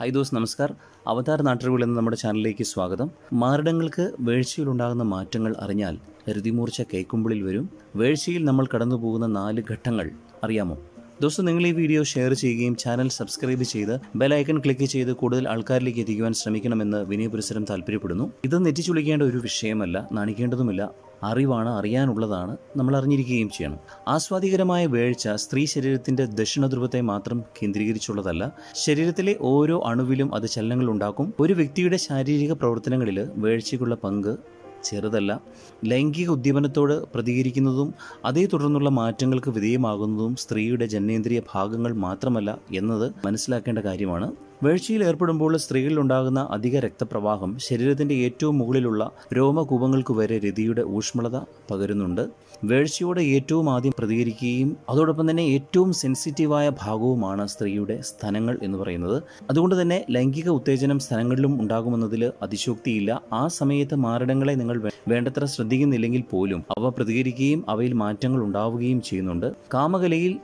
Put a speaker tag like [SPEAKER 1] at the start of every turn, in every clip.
[SPEAKER 1] High those നമസ്കാർ. അവതാർ നാട്ടുകൾ എന്ന നമ്മുടെ ചാനലിലേക്ക് സ്വാഗതം. മാരടങ്ങൾക്ക് വേഴ്ചയിലുണ്ടാകുന്ന മാറ്റങ്ങൾ അറിഞ്ഞാൽ ഹൃതിമൂർച്ച കൈക്കുമ്പിളിൽ വരും. വേഴ്ചയിൽ നമ്മൾ കടന്നു പോകുന്ന നാല് ഘട്ടങ്ങൾ അറിയാമോ? ദോസ്തം നിങ്ങൾ ഈ വീഡിയോ ഷെയർ ചെയ്യുകയും ചാനൽ സബ്സ്ക്രൈബ് ചെയ്ത് ബെലൈക്കൺ ക്ലിക്ക് ചെയ്ത് കൂടുതൽ ആൾക്കാരിലേക്ക് എത്തിക്കുവാൻ ശ്രമിക്കണമെന്ന് വിനയപുരസരം താല്പര്യപ്പെടുന്നു. ഇത് നെറ്റിച്ചുളിക്കേണ്ട ഒരു വിഷയമല്ല നാണിക്കേണ്ടതുമില്ല. അറിവാണ് അറിയാനുള്ളതാണ് നമ്മൾ അറിഞ്ഞിരിക്കുകയും ചെയ്യണം. ആസ്വാദികരമായ വേഴ്ച സ്ത്രീ ശരീരത്തിന്റെ ദക്ഷിണധ്രുവത്തെ മാത്രം കേന്ദ്രീകരിച്ചുള്ളതല്ല ശരീരത്തിലെ ഓരോ അണുവിലും അത് ചലനങ്ങൾ ഉണ്ടാക്കും. ഒരു വ്യക്തിയുടെ ശാരീരിക പ്രവർത്തനങ്ങളിൽ വേഴ്ചയ്ക്കുള്ള പങ്ക് ചെറുതല്ല. ലൈംഗിക ഉദ്യമനത്തോട് പ്രതികരിക്കുന്നതും അതേ തുടർന്നുള്ള മാറ്റങ്ങൾക്ക് വിധേയമാകുന്നതും സ്ത്രീയുടെ ജനനേന്ദ്രിയ ഭാഗങ്ങൾ മാത്രമല്ല എന്നത് മനസ്സിലാക്കേണ്ട കാര്യമാണ്. വീഴ്ചയിൽ ഏർപ്പെടുമ്പോൾ സ്ത്രീകളിൽ ഉണ്ടാകുന്ന അധിക രക്തപ്രവാഹം ശരീരത്തിന്റെ ഏറ്റവും മുകളിലുള്ള രോമകൂപങ്ങൾക്ക് വരെ രതിയുടെ ഊഷ്മളത പകരുന്നുണ്ട്. വേഴ്ചയോട് ഏറ്റവും ആദ്യം പ്രതികരിക്കുകയും അതോടൊപ്പം തന്നെ ഏറ്റവും സെൻസിറ്റീവായ ഭാഗവുമാണ് സ്ത്രീയുടെ സ്ഥലങ്ങൾ എന്ന് പറയുന്നത്. അതുകൊണ്ട് തന്നെ ലൈംഗിക ഉത്തേജനം സ്ഥലങ്ങളിലും ഉണ്ടാകുമെന്നതിൽ അതിശോക്തിയില്ല ആ സമയത്ത് മാരടങ്ങളെ നിങ്ങൾ വേണ്ടത്ര ശ്രദ്ധിക്കുന്നില്ലെങ്കിൽ പോലും അവ പ്രതികരിക്കുകയും അവയിൽ മാറ്റങ്ങൾ ഉണ്ടാവുകയും ചെയ്യുന്നുണ്ട്. കാമകലയിൽ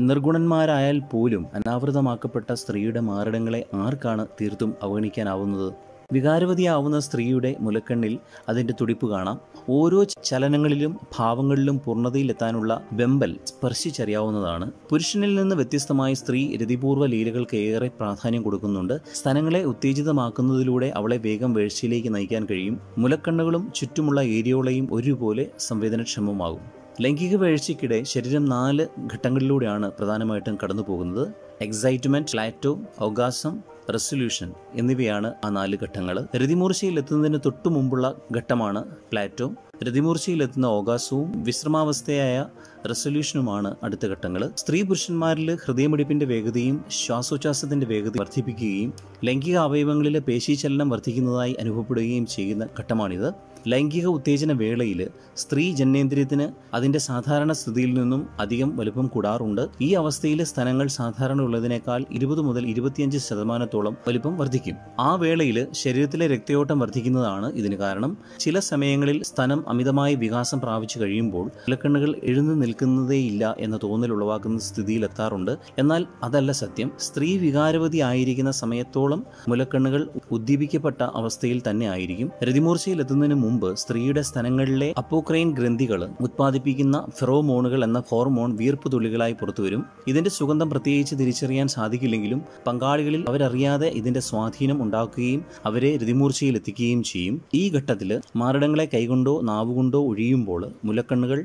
[SPEAKER 1] നിർഗുണന്മാരായാൽ പോലും അനാവൃതമാക്കപ്പെട്ട സ്ത്രീയുടെ മാരടങ്ങളെ ആർക്കാണ് തീർത്തും അവഗണിക്കാനാവുന്നത്? വികാരവതിയാവുന്ന സ്ത്രീയുടെ മുലക്കണ്ണിൽ അതിന്റെ തുടിപ്പ് കാണാം. ഓരോ ചലനങ്ങളിലും ഭാവങ്ങളിലും പൂർണതയിലെത്താനുള്ള വെമ്പൽ സ്പർശിച്ചറിയാവുന്നതാണ്. പുരുഷനിൽ നിന്ന് വ്യത്യസ്തമായി സ്ത്രീ രതിപൂർവ ലീലകൾക്ക് ഏറെ പ്രാധാന്യം കൊടുക്കുന്നുണ്ട്. സ്ഥലങ്ങളെ ഉത്തേജിതമാക്കുന്നതിലൂടെ അവളെ വേഗം വീഴ്ചയിലേക്ക് നയിക്കാൻ കഴിയും. മുലക്കണ്ണുകളും ചുറ്റുമുള്ള ഏരിയോളയും ഒരുപോലെ സംവേദനക്ഷമമാകും. ലൈംഗിക വീഴ്ചയ്ക്കിടെ ശരീരം നാല് ഘട്ടങ്ങളിലൂടെയാണ് പ്രധാനമായിട്ടും കടന്നു പോകുന്നത് എക്സൈറ്റ്മെന്റ് ലാറ്റോ ഒഗാസം റെസൊല്യൂഷൻ എന്നിവയാണ് ആ നാല് ഘട്ടങ്ങൾ. രതിമൂർച്ചയിൽ എത്തുന്നതിന് തൊട്ടു മുമ്പുള്ള ഘട്ടമാണ് പ്ലാറ്റോ രതിമൂർച്ചയിലെത്തുന്ന ഓകാസവും വിശ്രമാവസ്ഥയായ റെസൊല്യൂഷനുമാണ് അടുത്ത ഘട്ടങ്ങൾ. സ്ത്രീ പുരുഷന്മാരിൽ ഹൃദയമിടിപ്പിന്റെ വേഗതയും ശ്വാസോച്ഛാസത്തിന്റെ വേഗത വർദ്ധിപ്പിക്കുകയും ലൈംഗിക അവയവങ്ങളിലെ പേശീചലനം വർദ്ധിക്കുന്നതായി അനുഭവപ്പെടുകയും ചെയ്യുന്ന ഘട്ടമാണിത്. ലൈംഗിക ഉത്തേജന വേളയിൽ സ്ത്രീ ജനനേന്ദ്രിയത്തിന് അതിന്റെ സാധാരണ സ്ഥിതിയിൽ നിന്നും അധികം വലുപ്പം കൂടാറുണ്ട്. ഈ അവസ്ഥയിൽ സ്ഥലങ്ങൾ സാധാരണ ഉള്ളതിനേക്കാൾ ഇരുപത് മുതൽ ഇരുപത്തിയഞ്ച് ശതമാനത്തോളം വലുപ്പം വർദ്ധിക്കും. ആ വേളയിൽ ശരീരത്തിലെ രക്തയോട്ടം വർദ്ധിക്കുന്നതാണ് ഇതിന് കാരണം. ചില സമയങ്ങളിൽ സ്ഥലം അമിതമായി വികാസം പ്രാപിച്ചു കഴിയുമ്പോൾ ഇലക്കണ്ണുകൾ എഴുന്നു നിൽക്കുന്നതേയില്ല എന്ന തോന്നൽ ഉളവാക്കുന്ന സ്ഥിതിയിലെത്താറുണ്ട് എന്നാൽ അതല്ല സത്യം. സ്ത്രീ വികാരവതി ആയിരിക്കുന്ന സമയത്തോളം മുലക്കണ്ണുകൾ ഉദ്ദീപിക്കപ്പെട്ട അവസ്ഥയിൽ തന്നെ ആയിരിക്കും. രതിമൂർച്ചയിൽ എത്തുന്നതിന് മുമ്പ് സ്ത്രീയുടെ സ്ഥലങ്ങളിലെ അപ്പോക്രൈൻ ഗ്രന്ഥികൾ ഉത്പാദിപ്പിക്കുന്ന ഫെറോമോണുകൾ എന്ന ഹോർമോൺ വീർപ്പ് തുള്ളികളായി പുറത്തുവരും. ഇതിന്റെ സുഗന്ധം പ്രത്യേകിച്ച് തിരിച്ചറിയാൻ സാധിക്കില്ലെങ്കിലും പങ്കാളികളിൽ അവരറിയാതെ ഇതിന്റെ സ്വാധീനം ഉണ്ടാക്കുകയും അവരെ രതിമൂർച്ചയിൽ എത്തിക്കുകയും ചെയ്യും. ഈ ഘട്ടത്തിൽ മാരടങ്ങളെ കൈകൊണ്ടോ നാവുകൊണ്ടോ ഒഴിയുമ്പോൾ മുലക്കണ്ണുകൾ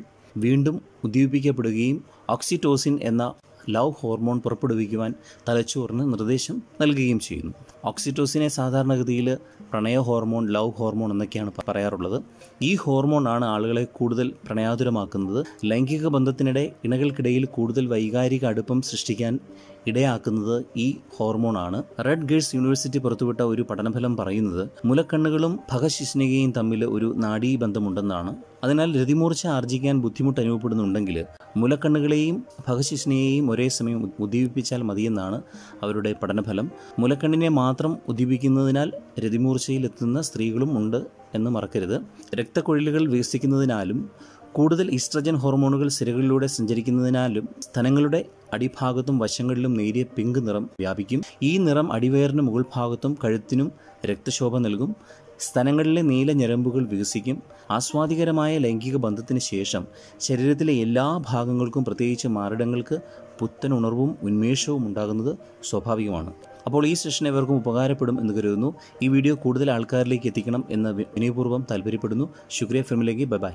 [SPEAKER 1] വീണ്ടും ഉദ്ദീപിക്കപ്പെടുകയും ഓക്സിറ്റോസിൻ എന്ന ലവ് ഹോർമോൺ പുറപ്പെടുവിക്കുവാൻ തലച്ചോറിന് നിർദ്ദേശം നൽകുകയും ചെയ്യുന്നു. ഓക്സിറ്റോസിനെ സാധാരണഗതിയിൽ പ്രണയ ഹോർമോൺ ലവ് ഹോർമോൺ എന്നൊക്കെയാണ് പറയാറുള്ളത്. ഈ ഹോർമോൺ ആണ് ആളുകളെ കൂടുതൽ പ്രണയാതുരമാക്കുന്നത്. ലൈംഗിക ബന്ധത്തിനിടെ ഇണകൾക്കിടയിൽ കൂടുതൽ വൈകാരിക അടുപ്പം സൃഷ്ടിക്കാൻ ഇടയാക്കുന്നത് ഈ ഹോർമോണാണ്. റെഡ് ഗേഴ്സ് യൂണിവേഴ്സിറ്റി പുറത്തുവിട്ട ഒരു പഠനഫലം പറയുന്നത് മുലക്കണ്ണുകളും ഭഗശിഷ്ണികയും തമ്മിൽ ഒരു നാഡീബന്ധമുണ്ടെന്നാണ്. അതിനാൽ രതിമൂർച്ച ആർജിക്കാൻ ബുദ്ധിമുട്ട് അനുഭവപ്പെടുന്നുണ്ടെങ്കിൽ മുലക്കണ്ണുകളെയും ഭഗശിഷ്ണിയെയും ഒരേ സമയം ഉദ്- ഉദ്ദീപിപ്പിച്ചാൽ മതിയെന്നാണ് അവരുടെ പഠനഫലം. മുലക്കണ്ണിനെ മാത്രം ഉദ്ദീപിക്കുന്നതിനാൽ രതിമൂർച്ചയിലെത്തുന്ന സ്ത്രീകളും ഉണ്ട് എന്ന് മറക്കരുത്. രക്തക്കുഴലുകൾ വികസിക്കുന്നതിനാലും കൂടുതൽ ഈസ്ട്രജൻ ഹോർമോണുകൾ സിരകളിലൂടെ സഞ്ചരിക്കുന്നതിനാലും സ്ഥലങ്ങളുടെ അടിഭാഗത്തും വശങ്ങളിലും നേരിയ പിങ്ക് നിറം വ്യാപിക്കും. ഈ നിറം അടിവയറിന് മുകൾ ഭാഗത്തും കഴുത്തിനും രക്തശോഭ നൽകും. സ്ഥലങ്ങളിലെ നീല ഞരമ്പുകൾ വികസിക്കും. ആസ്വാദികരമായ ലൈംഗിക ബന്ധത്തിന് ശേഷം ശരീരത്തിലെ എല്ലാ ഭാഗങ്ങൾക്കും പ്രത്യേകിച്ച് മാറിടങ്ങൾക്ക് പുത്തൻ ഉണർവും ഉന്മേഷവും ഉണ്ടാകുന്നത് സ്വാഭാവികമാണ്. അപ്പോൾ ഈ സെഷൻ എവർക്കും ഉപകാരപ്പെടും എന്ന് കരുതുന്നു. ഈ വീഡിയോ കൂടുതൽ ആൾക്കാരിലേക്ക് എത്തിക്കണം എന്ന് വിനയപൂർവം താല്പര്യപ്പെടുന്നു ശുക്രിയ ഫിലിമിലേക്ക്. Bye bye.